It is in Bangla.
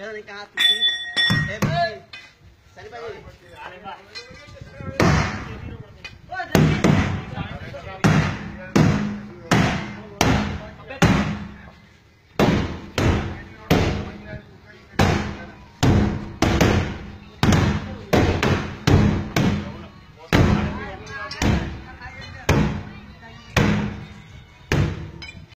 Meron yung kahati. Eh, Saan ba yun?